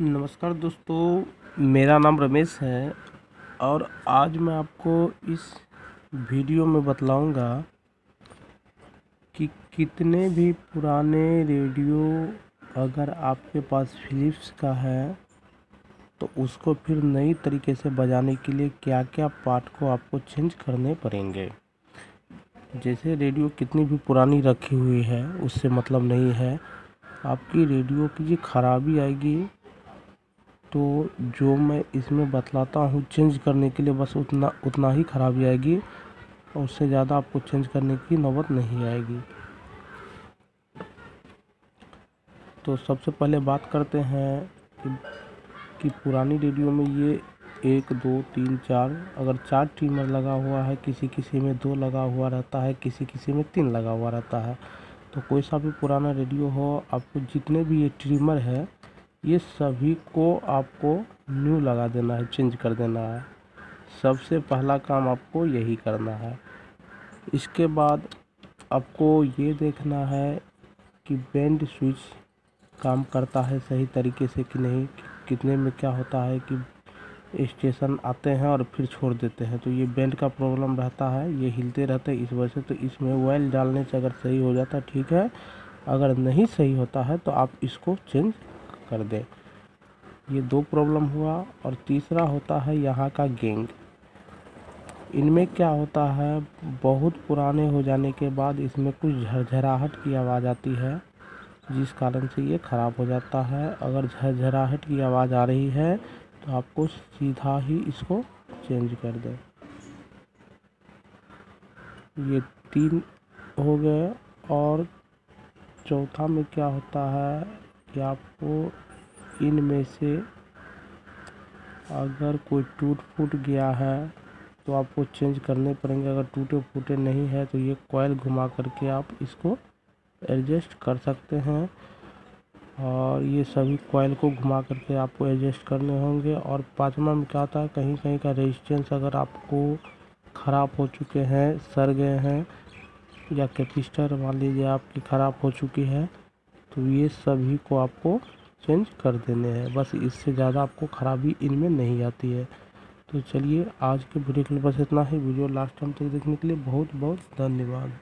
नमस्कार दोस्तों, मेरा नाम रमेश है और आज मैं आपको इस वीडियो में बतलाऊँगा कि कितने भी पुराने रेडियो अगर आपके पास फिलिप्स का है तो उसको फिर नई तरीके से बजाने के लिए क्या क्या पार्ट को आपको चेंज करने पड़ेंगे। जैसे रेडियो कितनी भी पुरानी रखी हुई है, उससे मतलब नहीं है। आपकी रेडियो की जो खराबी आएगी तो जो मैं इसमें बतलाता हूँ चेंज करने के लिए बस उतना उतना ही खराबी आएगी और उससे ज़्यादा आपको चेंज करने की नौबत नहीं आएगी। तो सबसे पहले बात करते हैं कि, पुरानी रेडियो में ये एक दो तीन चार अगर चार ट्रिमर लगा हुआ है किसी किसी में दो लगा हुआ रहता है किसी किसी में तीन लगा हुआ रहता है तो कोई सा भी पुराना रेडियो हो आपको जितने भी ये ट्रिमर है ये सभी को आपको न्यू लगा देना है चेंज कर देना है। सबसे पहला काम आपको यही करना है। इसके बाद आपको ये देखना है कि बैंड स्विच काम करता है सही तरीके से कि नहीं कितने में क्या होता है कि स्टेशन आते हैं और फिर छोड़ देते हैं। तो ये बैंड का प्रॉब्लम रहता है, ये हिलते रहते हैं इस वजह से। तो इसमें ऑयल डालने से अगर सही हो जाता, ठीक है। अगर नहीं सही होता है तो आप इसको चेंज कर दें। ये दो प्रॉब्लम हुआ और तीसरा होता है यहाँ का गेंग। इनमें क्या होता है, बहुत पुराने हो जाने के बाद इसमें कुछ झरझराहट की आवाज़ आती है, जिस कारण से ये ख़राब हो जाता है। अगर झरझराहट की आवाज़ आ रही है तो आपको सीधा ही इसको चेंज कर दें। ये तीन हो गए और चौथा में क्या होता है कि आपको इनमें से अगर कोई टूट फूट गया है तो आपको चेंज करने पड़ेंगे। अगर टूटे फूटे नहीं है तो ये कोयल घुमा करके आप इसको एडजस्ट कर सकते हैं। और ये सभी कॉयल को घुमा करके आपको एडजस्ट करने होंगे। और पाँचवा में क्या होता है कहीं कहीं का रेजिस्टेंस अगर आपको ख़राब हो चुके हैं सड़ गए हैं, या कैपिस्टर मान लीजिए आपकी ख़राब हो चुकी है तो ये सभी को आपको चेंज कर देने हैं। बस इससे ज़्यादा आपको ख़राबी इनमें नहीं आती है। तो चलिए आज के वीडियो के लिए बस इतना ही। वीडियो लास्ट टाइम तक देखने के लिए बहुत बहुत धन्यवाद।